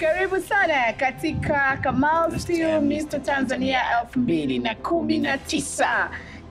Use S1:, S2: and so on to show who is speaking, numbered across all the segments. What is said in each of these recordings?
S1: Karibu sana katika Kamal Steel Mr. Tanzania 2019.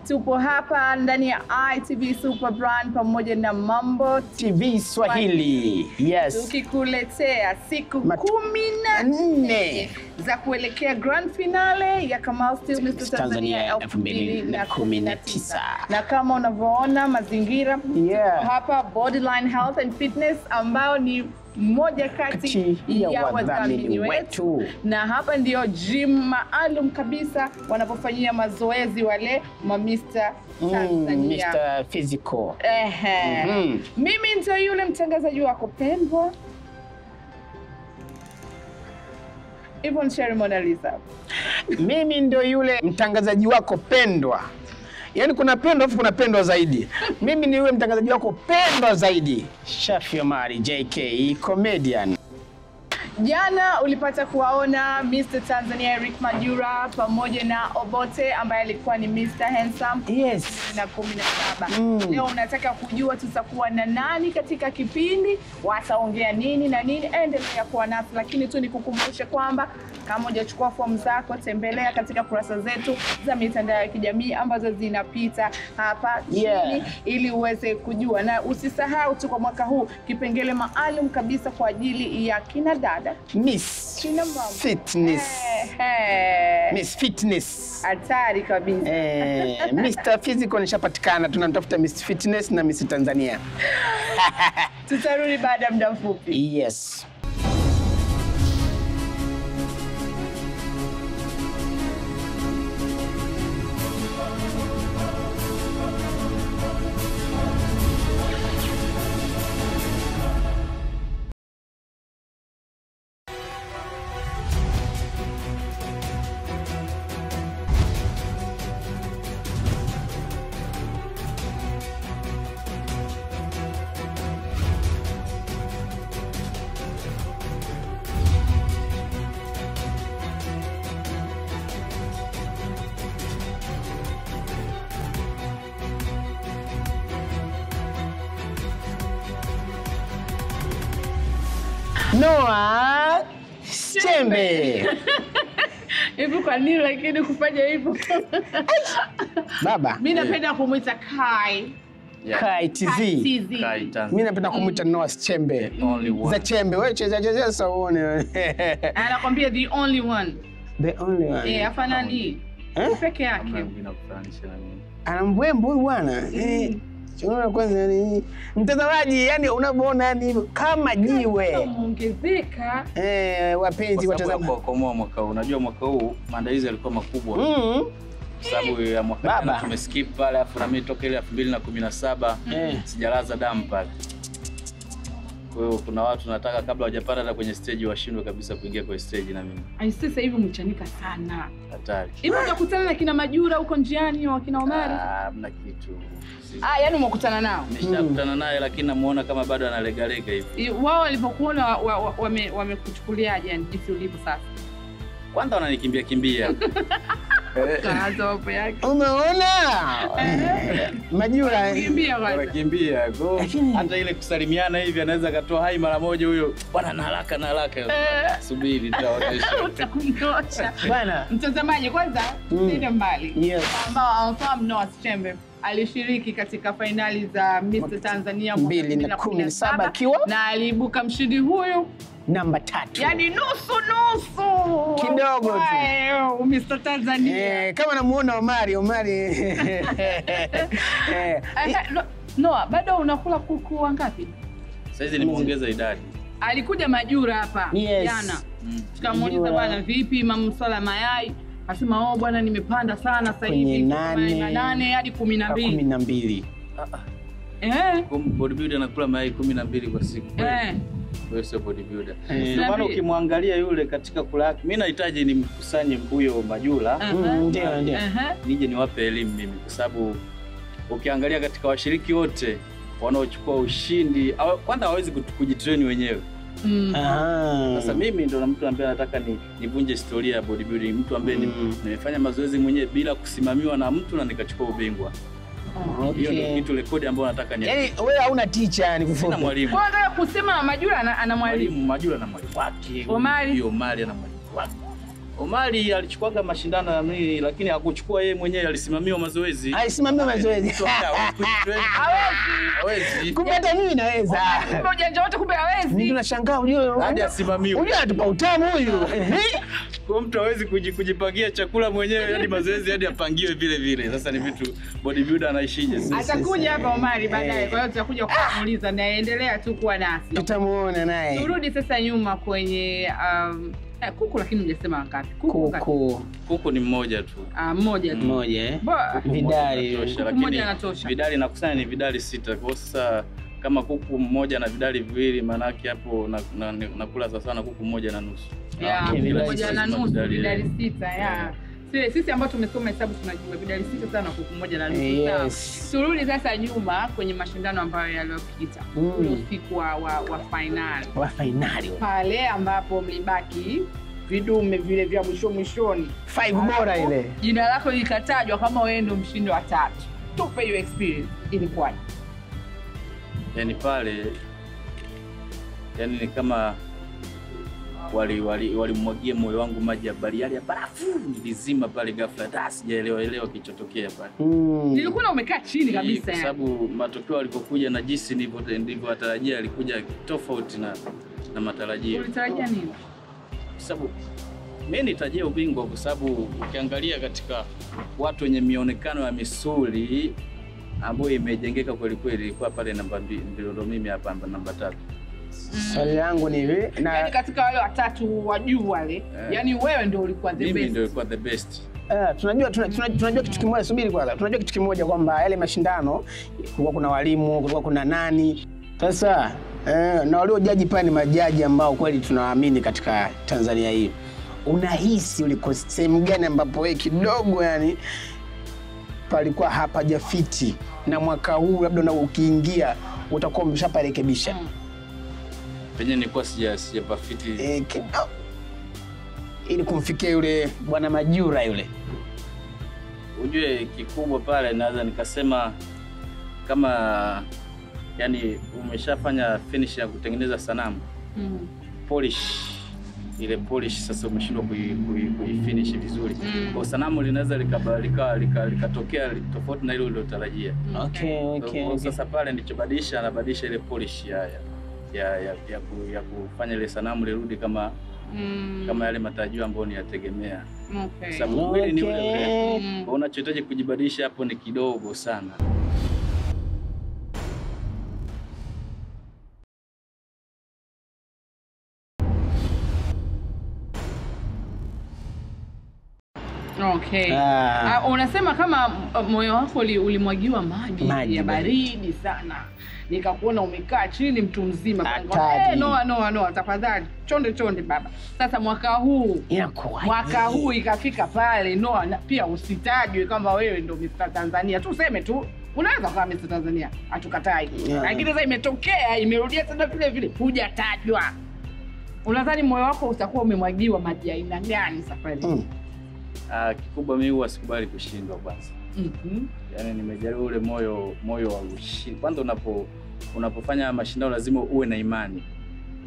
S1: Tupo hapa ndani ya ITV Super Brand pamoja na Mambo
S2: TV Swahili. Yes.
S1: tukikuletea siku kumi na
S2: nne.
S1: za kuelekea grand finale ya Kamal Steel Mr. Tanzania
S2: Tanzania
S1: 2019 na kama unavyoona mazingira
S2: Yeah.
S1: hapa Bodyline Health and Fitness ambao ni mmoja kati
S2: ya wadhamini wetu.
S1: na hapa ndio gym maalum kabisa wanapofanyia mazoezi wale ma Mr.
S2: Mm,
S1: Tanzania.
S2: Mr. Physical.
S1: Ehe.
S2: -hmm.
S1: Mimi ndio yule mtangazaji wako pendwa Yvonne Sherry Mona Lisa.
S2: Mimi ndio yule mtangazaji wako pendwa. Yaani kuna pendwa afu kuna pendwa zaidi. Mimi ni yule mtangazaji wako pendwa zaidi. Shafi Omari JK comedian.
S1: Jana ulipata kuwaona Mr. Tanzania Eric Majura pamoja na Obote ambaye alikuwa ni Mr. Handsome
S2: Yes.
S1: na kumi na saba.
S2: Mm.
S1: Leo unataka kujua tutakuwa na nani katika kipindi, wataongea nini na nini, endelea kuwa nasi, lakini tu nikukumbushe kwamba kama hujachukua fomu zako, tembelea katika kurasa zetu za mitandao ya kijamii ambazo zinapita hapa chini
S2: Yeah.
S1: ili uweze kujua, na usisahau tu kwa mwaka huu kipengele maalum kabisa kwa ajili ya kina dada
S2: Miss
S1: Kina mama.
S2: Fitness.
S1: Ehe.
S2: Miss Fitness.
S1: hatari kabisa.
S2: Eh, Mr. Physical nishapatikana, tunamtafuta Miss Fitness na Miss Tanzania.
S1: Tutarudi baada ya muda mfupi.
S2: Yes. Noah Chembe.
S1: Hivi kwa nini lakini kufanya hivyo?
S2: Baba.
S1: Mimi napenda kumwita Kai.
S2: Kai TZ. Mimi napenda kumwita noa Chembe. Za Chembe. Wewe cheza cheza sasa uone.
S1: Anakwambia the only one.
S2: The only one.
S1: Eh, afanani
S2: Eh?
S1: peke yake.
S3: Hamna mwingine wa kufananisha na mimi.
S2: ana mbwembo bwana eh, unaona kwanza yani mtazamaji yani unavyoona yani kama jiwe
S1: ongezeka.
S2: eh, wapenzi
S3: Kwa sababu ya
S2: watazama
S3: kuwakomoa mwaka huu. Unajua mwaka huu maandalizi yalikuwa makubwa
S2: mm.
S3: -hmm. sababu ya mwaka
S2: Baba.
S3: jana tumeskip pale, afu na mimi toka ile 2017
S2: mm -hmm.
S3: sijalaza damu pale. Kwa hiyo kuna watu nataka kabla hawajapanda hata kwenye stage washindwe kabisa kuingia kwenye stage na mimi.
S1: Ai, sasa hivi umechanika sana.
S3: Hatari.
S1: Hivi utakutana na kina Majura huko njiani au kina Omari?
S3: Ah, mna kitu.
S1: Ah, yani umekutana nao.
S3: Nimeshakutana naye lakini namuona kama bado analegalega hivi.
S1: Wao walipokuona wa- wa- wame- wamekuchukuliaje yani jinsi ulivyo sasa?
S3: Kwanza wananikimbia kimbia. Eh,
S1: Kaanza mambo yake.
S2: umeona majura
S1: Kimbia kwanza.
S3: wanakimbia Kwa
S2: Lakini-
S3: hata ile kusalimiana hivi anaweza akatoa hai mara moja huyo bwana na haraka na haraka
S1: Eh.
S3: subiri nitaonyesha
S1: Utakunyosha.
S2: bwana
S1: Mtazamaji, kwanza
S2: Mm.
S1: mbali,
S2: yes
S1: ambao hawafahamu Noah Chembe alishiriki katika fainali za Mr Tanzania mwaka
S2: Mbili na kumi na saba
S1: 2017
S2: akiwa?
S1: na aliibuka mshindi huyu,
S2: namba tatu
S1: yani nusu nusu
S2: Kidogo tu.
S1: eh, Mr Tanzania.
S2: eh, kama namuona Omari Omari eh,
S1: Eh, no- bado unakula kuku wangapi?
S3: saizi nimeongeza idadi
S1: Alikuja Majura hapa
S2: Yes.
S1: jana
S3: Mm.
S1: tukamuuliza bwana, vipi mamsala mayai? Akasema oh bwana, nimepanda sana sasa
S2: Kwenye
S1: hivi
S2: nane.
S1: hadi kumi na
S2: kumi
S1: mbili.
S2: na mbili
S1: Eh,
S3: bodybuilder anakula mayai kumi na mbili kwa siku
S1: eh.
S3: wewe sio bodybuilder
S2: Eh.
S3: ndio maana ukimwangalia yule katika kula yake mimi nahitaji nimkusanye mbuyo majula
S1: uh
S2: -huh. ndio ndio
S3: nije niwape elimu mimi kwa sababu ukiangalia katika washiriki wote wanaochukua ushindi kwanza hawawezi kujitreni kujitrain wenyewe
S1: Mm.
S3: Sasa mimi ndo na mtu ambaye nataka ni nivunje historia ya bodybuilding, mtu ambaye
S2: Mm.
S3: nimefanya mazoezi mwenyewe bila kusimamiwa na mtu na nikachukua ubingwa. Hiyo ndio kitu rekodi ambayo nataka ni
S2: Yaani wewe hauna teacher yani
S3: sina mwalimu.
S1: Kwa nataka kusema Majura ana, ana mwalimu.
S3: Mwalimu Majura na mwalimu wake.
S1: Omari?
S3: Hiyo Omari ana mwalimu wake. Omari alichukuaga mashindano ya mimi lakini hakuchukua yeye mwenyewe, alisimamia mazoezi.
S2: Alisimamia mazoezi.
S3: Hawezi
S2: Kumbe hata mimi naweza.
S1: Kumbe ujanja wote kumbe hawezi.
S2: Mimi
S1: nashangaa
S2: tunashangaa unajua.
S3: Hadi asimamiwe.
S2: Unajua atupa utamu huyu.
S3: Kwa mtu hawezi kujipangia chakula mwenyewe hadi mazoezi hadi apangiwe vile vile. Sasa ni vitu bodybuilder anaishije sasa?
S1: Atakuja hapa Omari baadaye,
S2: Eh.
S1: kwa hiyo tutakuja kumuuliza na endelea tu kuwa nasi.
S2: Tutamuona naye.
S1: Turudi sasa nyuma kwenye um, eh, kuku, lakini hujasema wangapi? Kuku ngapi?
S2: Kuku
S3: Kuku ni mmoja tu.
S1: Ah, mmoja tu.
S2: mmoja eh.
S1: Ba-
S2: Vidali.
S3: Inatosha,
S1: Kuku
S3: lakini
S1: mmoja anatosha.
S3: Vidali nakusanya ni vidali sita. Kwa hiyo sasa kama kuku mmoja na vidali viwili maanake hapo nakula na, nakula sawa sawa na kuku mmoja na nusu.
S1: Ya,
S2: Okay, vidali
S1: moja na
S3: sita,
S1: nusu,
S3: vidali,
S1: vidali sita ya. Sisi sisi ambao tumesoma hesabu tunajua vidali sita sana kwa kumoja na nusu.
S2: Yes.
S1: Turudi sasa nyuma kwenye mashindano ambayo yaliyopita,
S2: Mm.
S1: usiku wa, wa, wa fainali
S2: Wa finali.
S1: pale ambapo mlibaki vidume vile vya mwisho mwishoni,
S2: Five bora ile.
S1: jina lako likatajwa kama wewe ndio mshindi wa tatu. Tupe hiyo experience, ilikuwaje?
S3: Yaani pale yaani ni kama wali wali walimwagia moyo wangu maji ya baridi ya barafu nilizima pale ghafla da sijaelewa elewa kilichotokea pale.
S2: Mm.
S1: Nilikuwa umekaa chini kabisa kwa
S3: sababu matokeo alikokuja na jinsi nilivyo- nilivyotarajia alikuja tofauti na na matarajio.
S1: Ulitarajia nini?
S3: Kwa sababu mimi nitajia ubingwa kwa sababu ukiangalia katika watu wenye mionekano ya misuli ambayo imejengeka kweli kweli, ilikuwa pale namba mbili, ndio ndo mimi hapa namba tatu.
S2: Swali langu ni hivi na yani,
S1: katika wale watatu wa juu wale, yani wewe ndio ulikuwa the best.
S3: Mimi ndio nilikuwa the best.
S2: Uh, tunajua tuna- tuna- tunajua kitu kimoja, subiri kwanza. Tunajua kitu kimoja kwamba yale mashindano kulikuwa kuna walimu, kulikuwa kuna nani. Sasa eh, na waliojaji pale ni majaji ambao kweli tunawaamini katika Tanzania hii. Unahisi uliko sehemu gani ambapo wewe kidogo yani palikuwa hapajafiti na mwaka huu labda na ukiingia utakuwa umeshaparekebisha
S1: Mm.
S3: Penye nilikuwa sija sijapafiti
S2: eh, kidogo ili kumfikia yule bwana Majura yule.
S3: ujue kikubwa pale naweza nikasema kama yani umeshafanya finish ya kutengeneza sanamu
S1: Mm.
S3: polish ile polish sasa umeshindwa kui- kui- kuifinish vizuri
S1: Mm.
S3: kwa sanamu linaweza likatokea lika- lika- likatokea tofauti na ile uliotarajia
S2: Okay, okay,
S3: so,
S2: okay.
S3: sasa pale ndichobadilisha anabadilisha ile polish ya ya ya, ya, ya, ku, ya kufanya ile sanamu lirudi kama
S1: Mm.
S3: kama yale matarajio ambayo niyategemea
S1: Okay.
S3: Kwa sababu mwili ni ule ule unachohitaji kujibadilisha hapo ni kidogo sana
S1: Okay.
S2: Ah.
S1: Ah, unasema kama uh, moyo wako ulimwagiwa maji,
S2: Maji,
S1: ya
S2: baridi.
S1: sana, nikakuona umekaa chini mtu mzima, hey, eh, noa noa noa, tafadhali chonde chonde baba. Sasa mwaka huu
S2: Inakuwaje?
S1: mwaka huu ikafika pale noa, na pia usitajwe kama wewe ndo Mr. Tanzania, tuseme tu unaweza kuwa Mr. Tanzania, hatukatai,
S2: Yeah.
S1: lakini sasa imetokea imerudia tena vile vile, hujatajwa. Unadhani moyo wako utakuwa umemwagiwa maji aina gani safari hii?
S2: Mm.
S3: Ah, kikubwa mimi huwa sikubali kushindwa kwanza
S1: Mhm.
S3: yaani nimejaribu ule moyo moyo wa ushindi kwanza unapo unapofanya mashindano lazima uwe na imani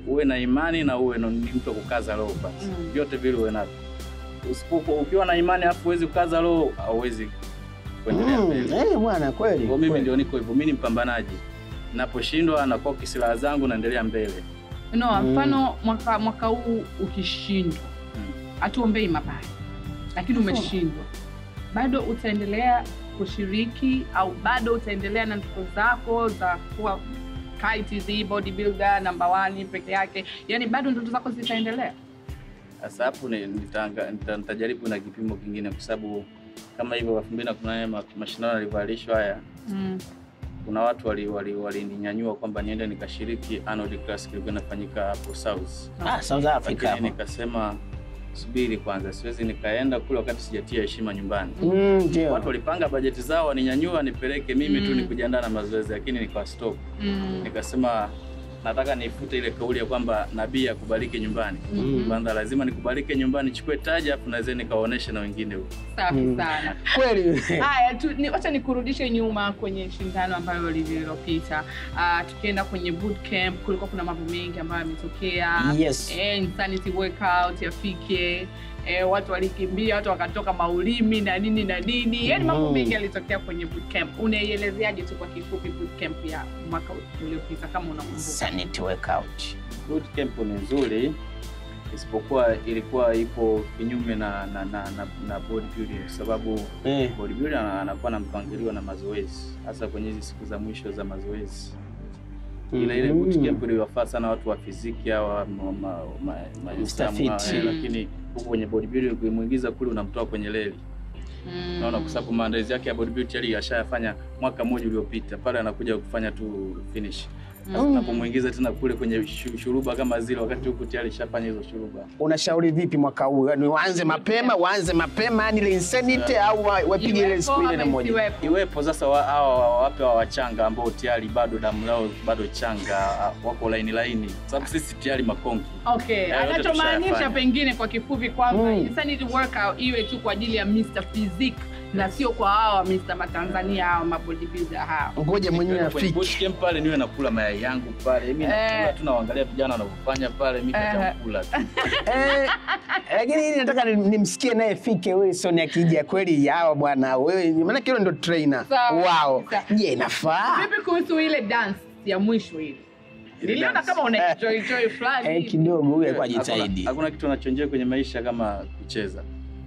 S3: uwe na imani na uwe na- ni mtu wa kukaza roho kwanza
S1: Mm.
S3: vyote vile uwe navyo usipokuwa ukiwa na imani afu huwezi kukaza roho hauwezi kuendelea
S2: Mm,
S3: mbele
S2: eh, bwana kweli.
S3: kwa mimi ndio niko hivyo mimi ni mpambanaji naposhindwa nakuwa kisilaha zangu naendelea mbele
S1: No,
S2: Mm.
S1: mfano mwaka mwaka huu ukishindwa,
S3: Mm.
S1: atuombei mabaya, lakini umeshindwa, bado utaendelea kushiriki au bado utaendelea na ndoto zako za kuwa KTZ bodybuilder namba one peke yake, yani bado ndoto zako zitaendelea?
S3: Sasa hapo nitajaribu na kipimo kingine, kwa sababu kama hivyo elfu mbili na kumi na nane mashindano yalivyoahirishwa haya,
S1: Mm.
S3: kuna watu walininyanyua wali, wali kwamba niende nikashiriki Arnold Classic ilikuwa inafanyika hapo South,
S2: Ah, South Africa.
S3: nikasema subiri kwanza, siwezi nikaenda kule wakati sijatia heshima nyumbani.
S2: Mm.
S3: Watu walipanga bajeti zao waninyanyua nipeleke mimi tu
S1: Mm.
S3: tu nikujiandaa na mazoezi, lakini nikawa stop.
S1: Mm.
S3: Nikasema nataka nifute ile kauli ya kwamba nabii akubariki nyumbani kwanza. mm. lazima nikubalike nyumbani chukue taji afu naweza nikawaonesha na wengine huko
S1: Safi
S2: Mm.
S1: sana.
S2: Kweli.
S1: Haya, tu- ni- wacha nikurudishe nyuma kwenye shindano ambayo lililopita. Uh, tukienda kwenye bootcamp, kulikuwa kuna mambo mengi ambayo yametokea.
S2: Yes.
S1: Eh, insanity workout yafike eh, watu walikimbia, watu wakatoka maulimi na nini na nini, yaani mambo
S2: Mhm.
S1: mengi yalitokea kwenye bootcamp. Unaielezeaje tu kwa kifupi bootcamp ya mwaka uliopita kama unakumbuka?
S2: Sanity workout.
S3: bootcamp ni nzuri isipokuwa ilikuwa ipo kinyume na na, na, na, na bodybuilding kwa sababu
S2: Eh.
S3: bodybuilding anakuwa na mpangilio na mazoezi hasa kwenye hizi siku za mwisho za mazoezi ila ile
S2: Mhm.
S3: bootcamp iliwafaa sana watu wa fiziki au wa ma, lakini huko kwenye bodybuilding ukimuingiza kule unamtoa kwenye leli.
S1: Mm.
S3: naona kwa sababu maandalizi yake ya bodybuilding ashayafanya mwaka mmoja uliopita. Pale anakuja kufanya tu finish
S1: Mm.
S3: unapomwingiza tena kule kwenye shuruba kama zile wakati huku tayari shafanya hizo shuruba
S2: Unashauri vipi mwaka huu? yani waanze mapema, waanze mapema yani ile insanity yeah. au wa- wapige ile ile na moja?
S3: iwepo sasa wa- hawa wape wa wachanga ambao tayari bado damu yao bado changa wako laini laini sababu sisi tayari makongi
S1: Okay, anachomaanisha pengine kwa kifupi kwamba
S2: Mm.
S1: insanity workout iwe tu kwa ajili ya Mr. Physique na sio kwa hawa Mr. Matanzania hawa mabodybuilder hawa.
S2: Ngoja mwenyewe
S3: afiki. Bush
S2: afike.
S3: pale niwe nakula mayai yangu pale mimi nakula
S1: Eh.
S3: tu naangalia vijana wanavyofanya pale mimi nitakula tu
S2: Eh, lakini hili nataka nimsikie naye fike Wilson akija kweli yao bwana wewe maana kile ndo trainer wao. Je, inafaa?
S1: Vipi kuhusu ile dance ya mwisho ile?
S3: Ile
S1: Niliona kama una enjoy enjoy fulani.
S2: Eh, kidogo huyu alikuwa jitahidi.
S3: hakuna kitu anachonjea kwenye maisha kama kucheza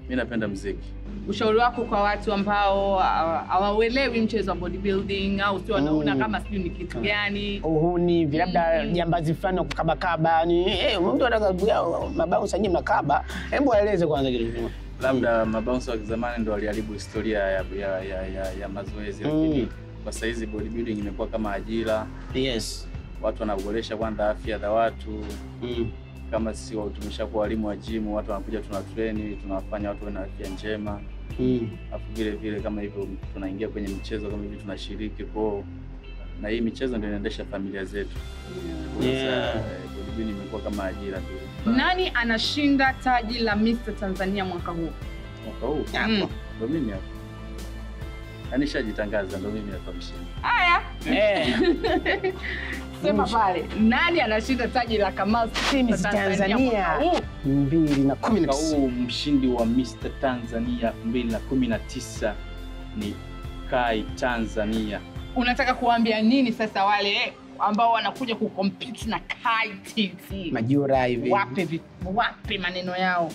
S3: mi napenda mziki
S1: Ushauri wako kwa watu ambao ah, hawauelewi mchezo wa bodybuilding au sio wanaona
S2: Mm.
S1: kama sijui ni kitu gani?
S2: uhuni vi labda
S1: Mm.
S2: jambazi fulani wa kukabakaba ni hey, mtu anataka mabao nyinyi mnakaba hebu aeleze kwanza kitu
S3: labda mabaunsa wa kizamani ndo waliharibu historia ya, ya, ya, ya, ya mazoezi
S2: Mm.
S3: lakini kwa saizi bodybuilding imekuwa kama ajira
S2: yes
S3: watu wanaboresha kwanza afya za watu
S2: mm.
S3: Kama sisi wa- tumeshakuwa walimu wa jimu watu wanakuja tuna treni tunawafanya watu wana afya njema
S2: Mm.
S3: Afu vile vile kama hivyo tunaingia kwenye michezo kama hivi tunashiriki kwao na hii michezo ndio inaendesha familia zetu
S2: Yeah.
S3: eh, bodybuilding imekuwa kama ajira tu
S1: Nani anashinda taji la Mr. Tanzania mwaka huu?
S3: mwaka huu
S1: Mm.
S3: ndo mimi hapa anishajitangaza, ndo mimi hapa mshindi
S1: Haya,
S2: eh.
S1: sema pale, nani anashinda taji la Kamal
S2: Miss Tanzania mbili na kumi na tisa
S3: huu mshindi wa Mr Tanzania 2019 ni Kai Tanzania.
S1: Unataka kuambia nini sasa wale ambao wanakuja kucompete na Kai TT?
S2: majura hivi.
S1: Wape wape maneno yao.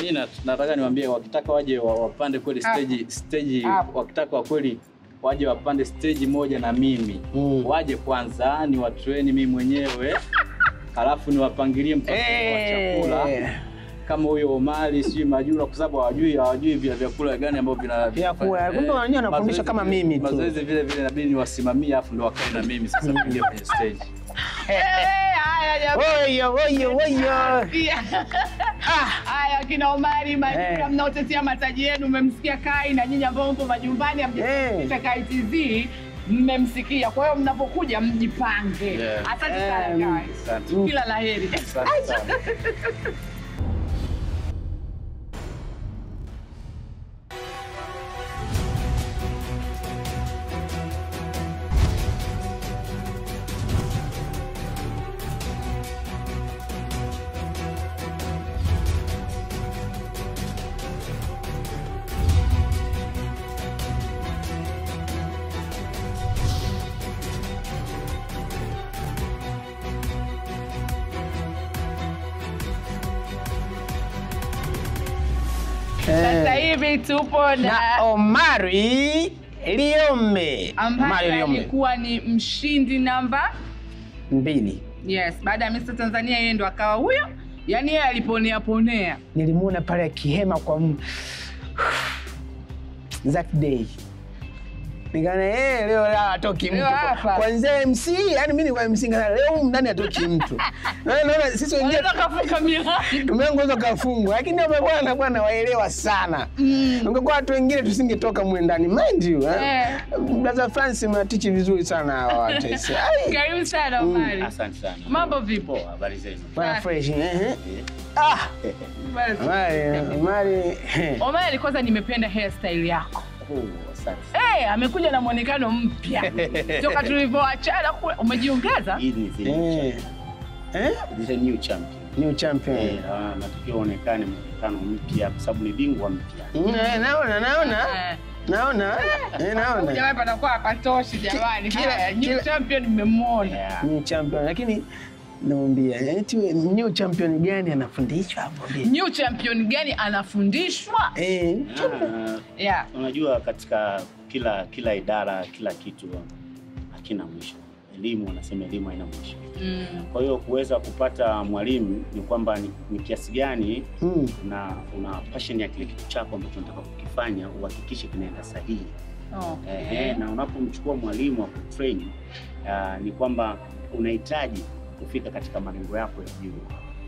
S3: Mimi na- nataka niwaambie wakitaka waje wapande kweli stage stage wakitaka wa kweli waje wapande stage moja na mimi
S2: Mm.
S3: waje kwanza ni watreni mimi mwenyewe halafu niwapangilie mpaka wa chakula
S2: Eh.
S3: kama huyo Omari sijui Majura kwa sababu hawajui hawajui vya vyakula gani ambavyo vina
S2: Vyakula.
S3: eh,
S2: Kumbe wenyewe wanafundisha kama mimi tu.
S3: Mazoezi vile vile inabidi niwasimamie afu ndo wakae na mimi sasa kuingia kwenye stage.
S1: Eh, haya. Kina Omari Majura
S2: Eh.
S1: mnaotetea mataji yenu, mmemsikia Kai na nyinyi ambao mpo majumbani hamjasikiliza Kai TV mmemsikia. Kwa hiyo mnapokuja mjipange. Asante
S2: Eh,
S1: sana Kai, kila
S3: la heri.
S1: Sasa hivi tupo
S2: na
S1: na
S2: Omari Liome
S1: ambaye alikuwa ni mshindi namba
S2: mbili.
S1: Yes, baada ya Mr Tanzania yeye ndo akawa huyo, yaani yeye aliponea ponea.
S2: nilimuona pale akihema kwa that day Nikaona eh, leo la atoki mtu. Kwanza MC, yani mimi ni kwa MC ngana leo ndani atoki mtu. Wewe naona sisi wengine
S1: kafunga milango.
S2: tumeongoza kafungwa, lakini hapa bwana bwana waelewa sana. Ungekuwa watu wengine tusingetoka mwe ndani. Mind you, eh.
S1: Eh.
S2: Brother Francis mnatichi vizuri sana hawa watu. Ai,
S1: Karibu sana Omari.
S4: Asante sana.
S1: Mambo vipi?
S4: Habari zenu?
S2: bwana fresh. Eh. eh.
S4: Eh,
S2: Ah,
S1: Basi.
S2: Mari, Mari.
S1: Omari, kwanza nimependa hairstyle yako.
S4: oh, asante.
S1: Eh, amekuja na mwonekano mpya toka tulivyoachana kule. Umejiongeza?
S4: Hii ni the
S2: Eh. Eh?
S4: the new champion.
S2: New champion.
S4: Eh, ah, natakiwa uonekane mwonekano mpya kwa sababu ni bingwa mpya.
S2: Mm, eh, naona naona
S1: Eh.
S2: naona eh, naona
S1: Jamani, patakuwa hapatoshi jamani.
S2: kila-
S1: Haya, new champion mmemwona.
S4: Yeah.
S2: new champion lakini namwambia eti we- new champion gani anafundishwa hapo?
S1: New champion gani anafundishwa?
S2: eh
S4: Ah,
S1: Yeah.
S4: unajua katika kila kila idara kila kitu hakina mwisho. Elimu wanasema elimu haina mwisho.
S1: Mm.
S4: Kwa hiyo kuweza kupata mwalimu ni kwamba ni, ni kiasi gani
S2: mm.
S4: na una passion ya kile kitu chako ambacho unataka kukifanya uhakikishe kinaenda sahihi.
S1: Okay.
S4: Eh, na unapomchukua mwalimu wa kutrain uh, ni kwamba unahitaji kufika katika malengo yako ya juu.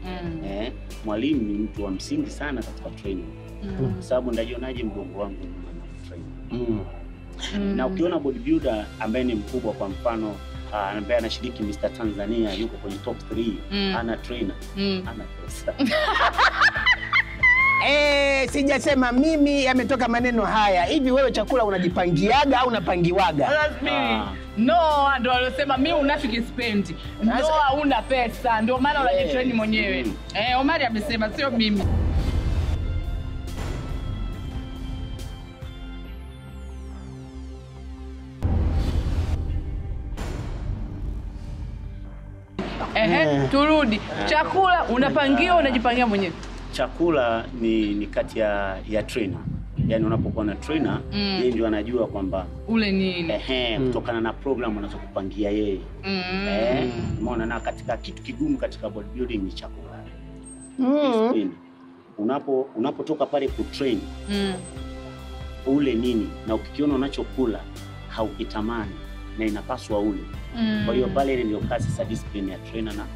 S1: Mm.
S4: Eh, mwalimu ni mtu wa msingi sana katika training,
S1: Mm.
S4: kwa sababu ndajionaje mgongo wangu na training.
S2: Mm.
S1: Mm.
S4: Na ukiona bodybuilder ambaye ni mkubwa, kwa mfano uh, ambaye anashiriki Mr Tanzania, yuko kwenye top 3
S1: Mm.
S4: ana trainer,
S1: Mm.
S4: ana pesa
S2: Eh, sijasema mimi yametoka maneno haya hivi wewe chakula unajipangiaga au unapangiwaga
S1: Rasmi. Noa ndo alosema mi unafiki spendi. Noa una pesa ndio maana
S4: Yes.
S1: unajitrain mwenyewe.
S4: Mm.
S1: Eh, Omari amesema sio mimi. Ehe,
S2: Eh.
S1: turudi. Chakula unapangiwa unajipangia mwenyewe.
S4: chakula ni, ni kati ya, ya trainer, yaani unapokuwa na trainer
S1: Mm.
S4: yeye ndio anajua kwamba
S1: Ule nini?
S4: ehe, kutokana na program anazokupangia yeye
S1: Mm.
S4: Eh, umeona na katika kitu kigumu katika bodybuilding ni chakula.
S2: mm.
S4: Unapo unapotoka pale kutrain
S1: Mm.
S4: ule nini na ukikiona unachokula haukitamani na inapaswa ule.
S1: Mm.
S4: Kwa hiyo pale ile ndio kazi sa discipline ya trainer na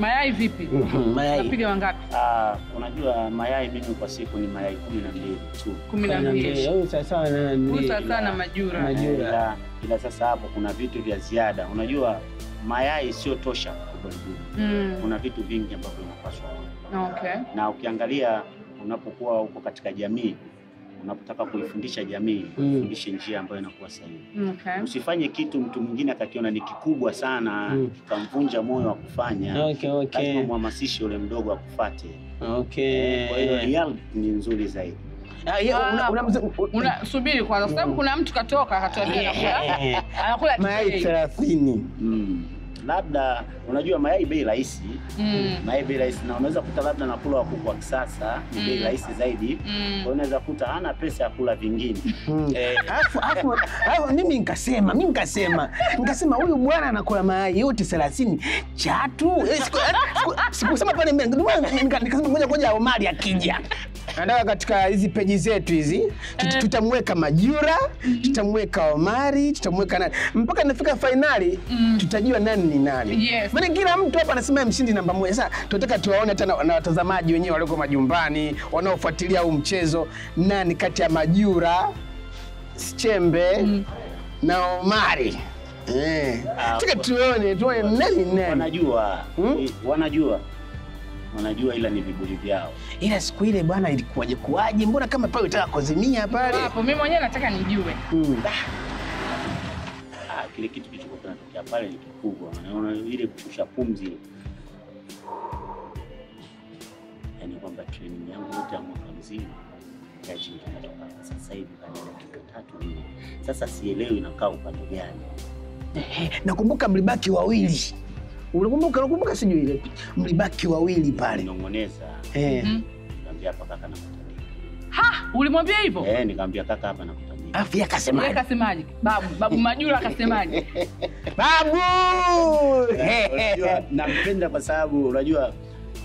S1: Mayai vipi?
S2: Mhm, mayai
S1: Unapiga wangapi?
S4: Ah, unajua mayai mimi kwa siku ni mayai kumi na mbili tu.
S1: kumi na mbili.
S2: Huyu sasa na
S1: Huyu sasa na majura.
S2: Majura.
S4: Ila, ila sasa hapo kuna vitu vya ziada. Unajua mayai sio tosha bodybuilding.
S1: Mm.
S4: Kuna vitu vingi ambavyo unapaswa
S1: Okay.
S4: na ukiangalia unapokuwa uko katika jamii unapotaka kuifundisha jamii
S2: mm.
S4: Ufundishe njia ambayo inakuwa sahihi
S1: okay.
S4: Usifanye kitu mtu mwingine akakiona ni kikubwa sana
S2: mm.
S4: Kikamvunja moyo wa kufanya
S2: okay, okay.
S4: Lazima muhamasishe yule mdogo akufuate
S2: okay.
S4: Eh, kwa hiyo ni nzuri zaidi.
S2: Ah,
S1: subiri kwanza, sababu kuna mtu katoka hataki anakula
S2: mayai
S4: 30 labda unajua mayai bei rahisi
S1: Mm.
S4: mayai bei rahisi na unaweza kuta labda nakula wa kuku wa kisasa ni bei
S1: Mm.
S4: rahisi zaidi
S1: Mm.
S4: kwa unaweza kuta hana pesa ya kula vingine
S2: Mm.
S4: Eh,
S2: Alafu alafu alafu mimi nikasema mimi nikasema nikasema huyu bwana anakula mayai yote 30 chatu. Eh, siku- eh, siku- Sikusema pale mbele ndio nikasema ngoja ngoja Omari akija. Nataka katika hizi peji zetu hizi tut- tutamweka Majura, tutamweka Omari, tutamweka nani mpaka nafika fainali tutajua nani ni nani.
S1: Yes.
S2: Maana kila mtu hapa anasema mshindi namba moja. Sasa tunataka tuwaone hata na, watazamaji wenyewe walioko majumbani wanaofuatilia huu mchezo, nani kati ya Majura, Chembe na Omari. Eh.
S4: Ah,
S2: tuone tuone nani nani.
S4: wanajua
S2: Hmm?
S4: wanajua wanajua ila ni viburi vyao
S2: Ila siku ile bwana ilikuwaje kuwaje? Mbona kama pale utaka kuzimia pale?
S1: Hapo mimi mwenyewe nataka nijue.
S2: Mm.
S4: ah, kile kitu kilichokuwa kinatokea pale ni kikubwa naona ile kushusha pumzi yaani kwamba training yangu yote ya mwaka mzima ya chini kinatoka sasa hivi kwa dakika tatu nne sasa sielewi inakaa upande gani
S2: Eh, Nakumbuka mlibaki wawili. Unakumbuka unakumbuka sijui ile mlibaki wawili pale.
S4: nong'oneza
S2: Eh.
S1: Mm.
S4: nikamwambia hapa kaka nakutania
S1: Ha, ulimwambia hivyo?
S4: eh nikamwambia kaka hapa nakutania
S2: Afu yeye akasema
S1: Yeye akasemaje? Babu, babu Majura akasemaje?
S2: babu.
S4: unajua nampenda kwa sababu unajua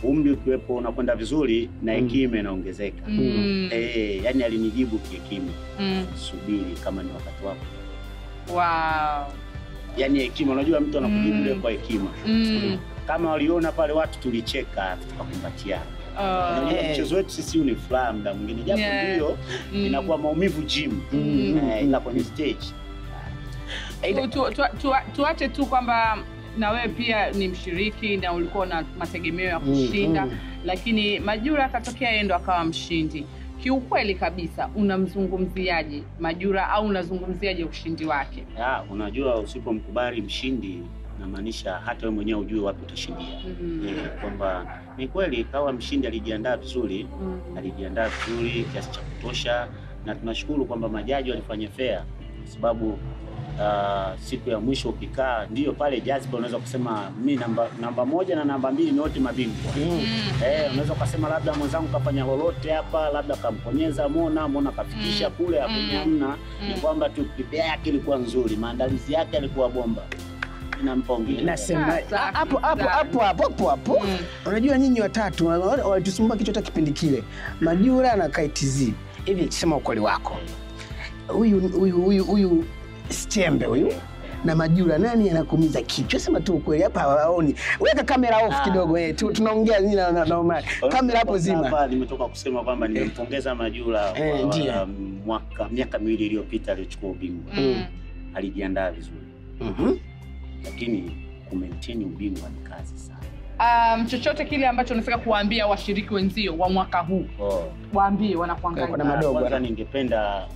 S4: umri ukiwepo unakwenda vizuri na hekima inaongezeka.
S1: Mm.
S4: Eh, yani alinijibu kihekima,
S1: Mm.
S4: subiri kama ni wakati wako.
S1: Wow.
S4: Yani hekima, unajua mtu anakujibu
S1: Mm.
S4: kwa hekima.
S1: Mm.
S4: Kama waliona pale watu tulicheka, tukakumbatiana.
S1: Oh.
S4: Unajua
S2: Eh.
S4: mchezo wetu sisi ni furaha mda mwingine, japo
S1: Yeah.
S4: ndio
S1: Mm.
S4: inakuwa maumivu gym,
S1: Mm.
S4: eh, ila kwenye stage
S1: Tu- tu- tu- tu- tuache tu kwamba na wewe pia ni mshiriki na ulikuwa na mategemeo ya kushinda
S2: mm. mm.
S1: lakini Majura akatokea yeye ndo akawa mshindi. Kiukweli kabisa, unamzungumziaje Majura au unazungumziaje ushindi wake?
S4: ya, unajua usipomkubali mshindi namaanisha hata wewe mwenyewe ujue wapi utashindia.
S1: Mm.
S4: -hmm. E, kwamba ni kweli kawa mshindi alijiandaa vizuri,
S1: Mm. -hmm.
S4: alijiandaa vizuri kiasi cha kutosha, na tunashukuru kwamba majaji walifanya fair, kwa sababu ah, siku ya mwisho ukikaa, ndio pale jazba unaweza kusema mi namba, namba moja na namba mbili ni wote mabingwa
S1: Mm.
S4: Eh, unaweza ukasema labda mwenzangu kafanya lolote hapa, labda kamponyeza Mona, Mona kafikisha
S1: Mm.
S4: kule,
S1: Mm.
S4: hapo. Ni
S1: Mm.
S4: kwamba tu prepare yake ilikuwa nzuri, maandalizi yake yalikuwa bomba.
S2: Nasema
S1: Ah,
S2: hapo hapo hapo hapo hapo hapo.
S1: Mm.
S2: Unajua nyinyi watatu wa- wa- walitusumbua kichwa hata kipindi kile, Majura na KTZ. Hivi sema ukweli wako, huyu huyu huyu huyu Stembe huyu na Majura, nani anakumiza kichwa? Sema tu ukweli, hapa hawaoni. Weka kamera off
S4: Ah.
S2: kidogo, eh, tu- tunaongea nini na na- Omari. Kamera hapo zima.
S4: Hapa nimetoka kusema kwamba nimempongeza Majura
S2: Eh,
S4: kwa mwaka miaka miwili iliyopita aliyochukua ubingwa.
S1: Mm.
S4: Alijiandaa vizuri,
S2: Mhm.
S4: lakini kumaintain ubingwa ni kazi sana.
S1: Um, chochote kile ambacho unataka kuwaambia washiriki wenzio wa mwaka huu,
S4: Oh.
S1: waambie wanakuangalia.
S2: Kuna madogo,
S4: Kwanza
S2: eh?
S4: ningependa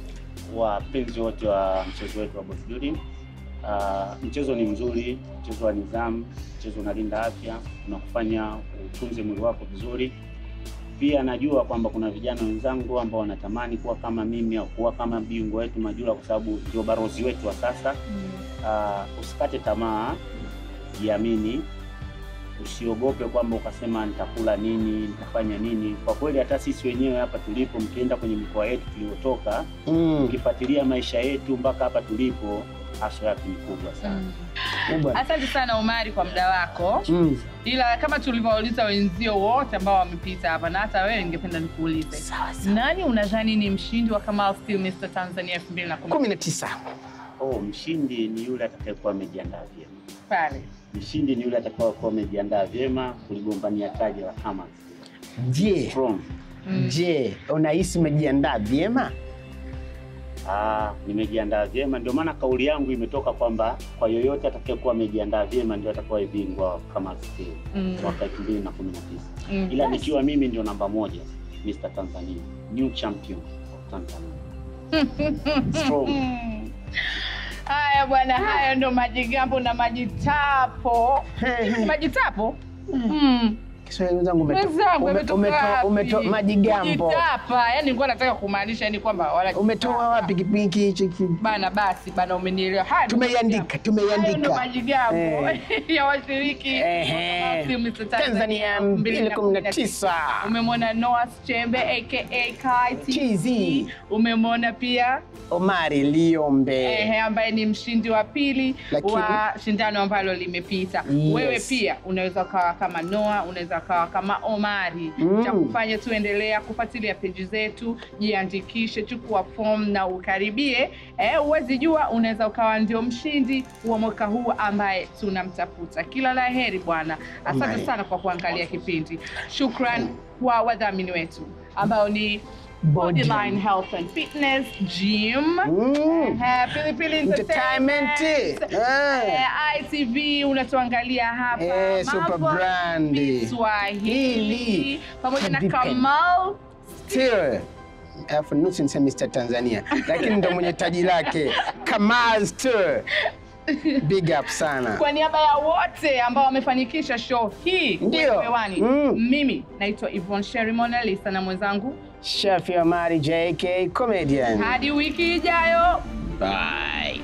S4: wapenzi wote wa mchezo wetu wa bodybuilding, uh, mchezo ni mzuri, mchezo wa nidhamu, mchezo unalinda afya, unakufanya utunze mwili wako vizuri. Pia najua kwamba kuna vijana wenzangu ambao wanatamani kuwa kama mimi au kuwa kama bingwa wetu Majura, kwa sababu ndio barozi wetu wa sasa. Uh, usikate tamaa, jiamini, usiogope kwamba ukasema nitakula nini, nitafanya nini. Kwa kweli hata sisi wenyewe hapa tulipo, mkienda kwenye mikoa yetu tuliotoka,
S2: Mm.
S4: maisha yetu mpaka hapa tulipo, haswa yake ni kubwa sana.
S1: Mm. Asante sana Omari kwa muda wako.
S2: Mm.
S1: ila kama tulivyouliza wenzio wote ambao wamepita hapa na hata wewe ningependa nikuulize nani unadhani ni mshindi wa Kamal Steel Mr Tanzania 2010
S2: kumi na tisa.
S4: Oh, mshindi ni yule atakayekuwa amejiandaa vyema.
S1: pale
S4: Mshindi ni yule atakayekuwa amejiandaa vyema kuligombania taji la Kamal.
S2: Je,
S1: Mm.
S2: je, unahisi umejiandaa vyema?
S4: Ah, nimejiandaa vyema, ndio maana kauli yangu imetoka kwamba kwa yoyote atakayekuwa amejiandaa vyema ndio atakuwa bingwa kama Steel
S1: Mm.
S4: mwaka 2019.
S1: Mm.
S4: Ila
S1: Yes.
S4: nikiwa mimi ndio namba moja Mr Tanzania, new champion of Tanzania. Strong.
S1: Haya bwana, haya ndo majigambo na majitapo. Majitapo? Mm.
S2: Kiswahili
S1: Mwenzangu umetoa
S2: umeto- majigambo
S1: Kujitapa. yani nilikuwa nataka kumaanisha yani kwamba wala
S2: umetoa wapi kipiki hichi?
S1: bana basi bana umenielewa. Haya
S2: Tumeiandika, tumeiandika.
S1: majigambo
S2: gambo
S1: ya washiriki eh,
S2: Tanzania 2019.
S1: Umemwona Noah Chembe aka Kai
S2: TZ.
S1: Umemwona pia
S2: Omari Liombe.
S1: ehe, ambaye ni mshindi wa pili wa shindano ambalo limepita. Wewe pia unaweza ukawa kama Noah, unaweza ukawa kama Omari.
S2: Mm.
S1: Cha kufanya tu endelea kufuatilia peji zetu, jiandikishe, chukua form na ukaribie. Eh, uwezi jua, unaweza ukawa ndio mshindi wa mwaka huu ambaye tunamtafuta. Kila la heri bwana, asante sana kwa kuangalia kipindi. Shukran kwa wadhamini wetu ambao ni
S2: Body.
S1: Bodyline Health and Fitness Gym
S2: Mm.
S1: pili Pilipili
S2: Entertainment.
S1: Entertainment.
S2: Eh.
S1: Eh, ITV unatuangalia hapa
S2: Eh, Super Brand.
S1: Swahili
S2: Hili.
S1: pamoja na Kamal
S2: Still. afu nusu niseme Mr. Tanzania lakini ndo mwenye taji lake Kamal Still. Big up sana.
S1: kwa niaba ya wote ambao wamefanikisha show hii
S2: Ndio.
S1: hewani
S2: Mm.
S1: mimi naitwa Yvonne Sherry Mona Lisa na mwenzangu
S2: Shafi Omari JK comedian.
S1: hadi wiki ijayo
S2: Bye.